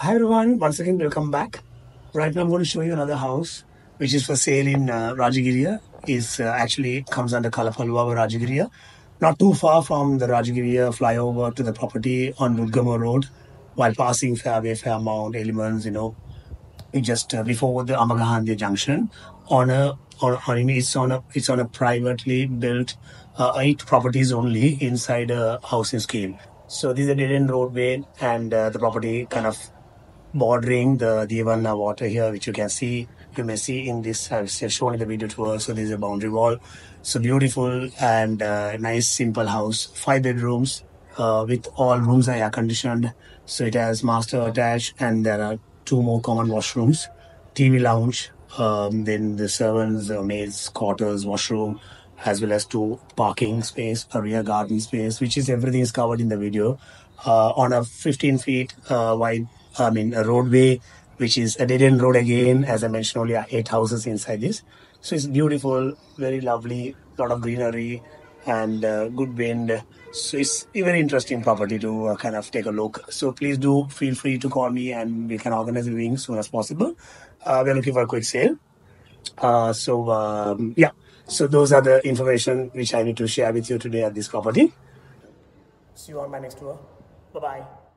Hi everyone, once again welcome back. Right now I'm going to show you another house which is for sale in uh, Rajagiriya. Is uh, actually comes under Kalapalwa Rajagiriya. Not too far from the Rajagiriya flyover to the property on Budgama Road. While passing Fairway, Fairmount, Elements, you know, just uh, before the Amagahandya Junction, on a or I mean, it's on a it's on a privately built uh, eight properties only inside a housing scheme. So this is a dead end roadway, and uh, the property kind of bordering the Diyawanna water here, which you can see. You may see in this, I've shown in the video tour. So there's a boundary wall. So beautiful and uh, nice, simple house. Five bedrooms uh, with all rooms are air conditioned. So it has master attached, and there are two more common washrooms, TV lounge, um, then the servants, uh, maids, quarters, washroom, as well as two parking space, a rear garden space, which is everything is covered in the video. Uh, on a 15 feet uh, wide, I mean, a roadway, which is a dead end road again. As I mentioned, only eight houses inside this. So it's beautiful, very lovely, lot of greenery and uh, good wind. So it's a very interesting property to uh, kind of take a look. So please do feel free to call me and we can organize a viewing as soon as possible. Uh, we're looking for a quick sale. Uh, so um, yeah, so those are the information which I need to share with you today at this property. See you on my next tour. Bye bye.